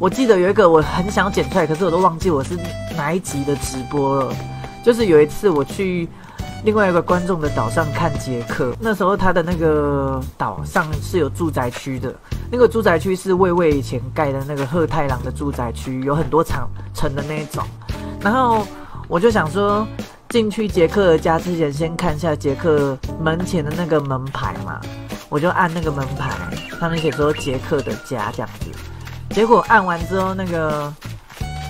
我记得有一个我很想剪出来，可是我都忘记我是哪一集的直播了。就是有一次我去另外一个观众的岛上看杰克，那时候他的那个岛上是有住宅区的，那个住宅区是魏魏以前盖的那个贺太郎的住宅区，有很多层层的那一种。然后我就想说，进去杰克的家之前，先看一下杰克门前的那个门牌嘛，我就按那个门牌，上面写说杰克的家这样子。结果按完之后，那个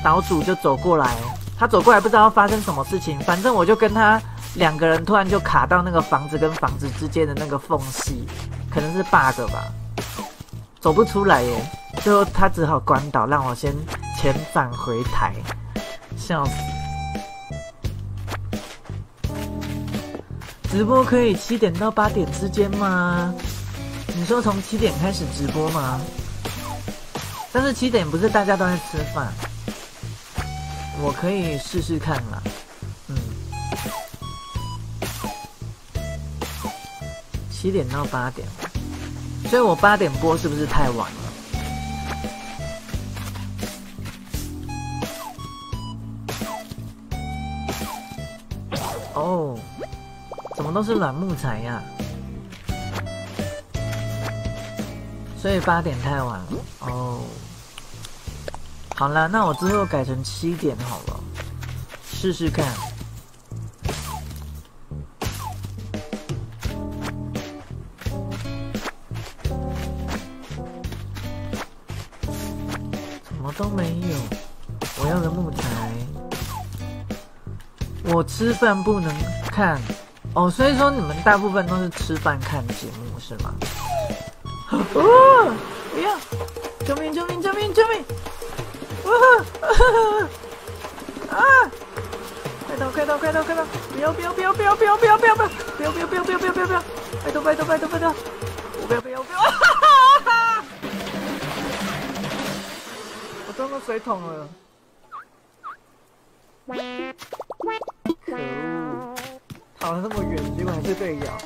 岛主就走过来，他走过来不知道发生什么事情，反正我就跟他两个人突然就卡到那个房子跟房子之间的那个缝隙，可能是 bug 吧，走不出来耶。最后他只好关岛，让我先遣返回台，笑死。直播可以七点到八点之间吗？你说从七点开始直播吗？但是七点不是大家都在吃饭，我可以试试看啦。嗯，七点到八点，所以我八点播是不是太晚了？哦，怎么都是软木材呀？所以八点太晚了哦。好了，那我之后改成七点好了，试试看。怎么都没有？我要的木材，我吃饭不能看哦。所以说你们大部分都是吃饭看节目是吗？哦，不要！救命！救命！救命！救命！啊！快逃！快逃！快逃！快逃！不要！不要！不要！不要！不要！不要！不要！不要！不要！不要！不要！不要！不要！不要！不要！拜托！拜托！拜托！拜托！我不要！不要！不要！我撞到水桶了！可恶！跑了那么远，结果还是被咬。